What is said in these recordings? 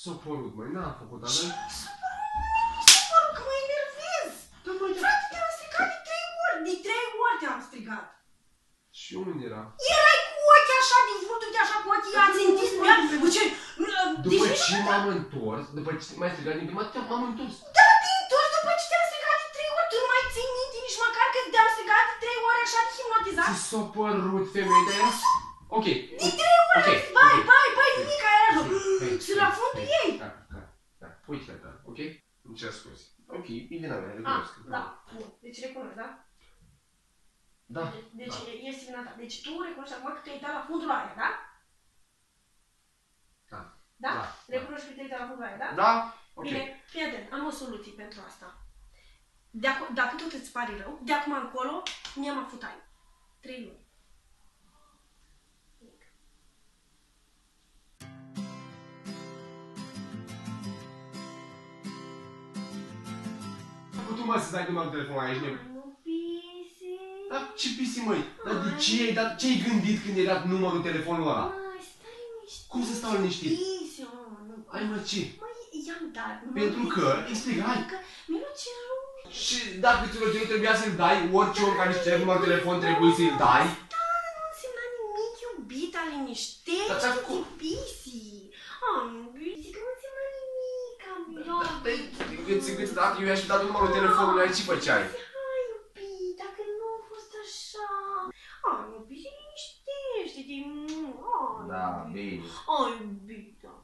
S-a părut, măi, n-am făcut, dar... Ce n-am- mi s-a părut? Mi s-a părut că mă enervez. Da, măi, da. Frate, te-am strigat de trei ori. De trei ori te-am strigat. Și unde era? Erai cu ochii așa, din vârtul de așa, cu ochii ațintiți pe ea. Bă, ce? După Deci, ce m-am întors, după ce m-ai strigat din prima dată, m-am întors. Da, te întorci după ce te-am strigat de trei ori. Tu nu mai ții minte nici măcar că te-am strigat de trei ori așa de hipnotizat? Ți s-a părut, femeie, de aia? Ok. De trei ori Ok, am zis, bai, ok. bai, bai, nimic, era așa. Hei, Sunt la fundul hei, ei. Da, da, da. Uite la ta, ok? Îmi cer scuze. Ok, e vina mea, Ah, recunosc. da, bun. Deci recunoști, da? Da. Deci da. este vina ta. Deci tu recunoști acum că te-ai uitat la fundul aia, da? Da. Da? Da. Recunoști că te-ai uitat la fundul aia, da? Da? Ok. Bine, fii atent, am o soluție pentru asta. De acu- dacă tot îți pare rău, de acum încolo, mi-am afutai. Trei luni. Tu mă să dai numai telefonul aici, ne... Nu pisi. Dar ce pisi, măi? Dar de ce ai dat, ce ai gândit când ai dat numărul telefonului ăla? Măi, stai liniștit. Cum să stau liniștit? Pisi, mă, nu. Ai mă, ce? Măi, i-am dat. nu Pentru pisi. că, explic, hai. Că mi-l cerut. Și dacă ți-l cerut, trebuia să-l dai, orice om care își cere numărul de telefon trebuie să-l dai. Da, nu însemna nimic, iubita, liniștește-te, Dar ți-a cu- pisi. Am, pisi, că nu însemna nimic, am Păi, îți gâți, dacă eu i-aș fi dat numărul telefonului, ai ce făceai? Hai, iubit, dacă nu a fost așa. Ai, iubit, liniștește-te. Ai, Da, iubit. bine. Ai, iubita.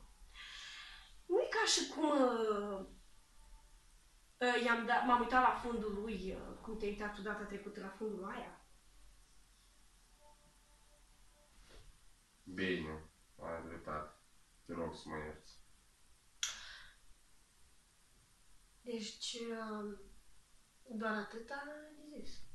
Nu e ca și cum uh, uh, i-am dat, m-am uitat la fundul lui, uh, cum te-ai uitat tu data trecută la fundul aia. Bine, ai dreptate. Te rog să mă ierți. Deci, uh, doar atât am de zis.